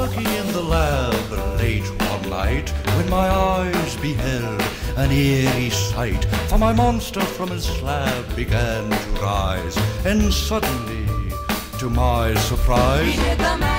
working in the lab late one night when my eyes beheld an eerie sight. For my monster from his slab began to rise, and suddenly, to my surprise,